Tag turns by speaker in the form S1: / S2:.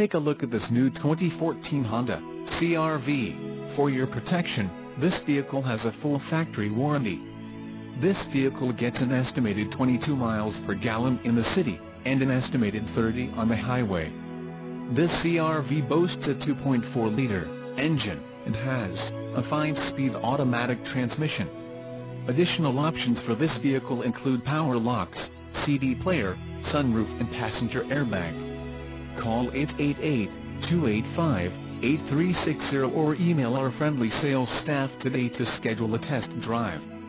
S1: Take a look at this new 2014 Honda CRV. For your protection, this vehicle has a full factory warranty. This vehicle gets an estimated 22 miles per gallon in the city, and an estimated 30 on the highway. This CRV boasts a 2.4-liter engine, and has a 5-speed automatic transmission. Additional options for this vehicle include power locks, CD player, sunroof and passenger airbag. Call 888-285-8360 or email our friendly sales staff today to schedule a test drive.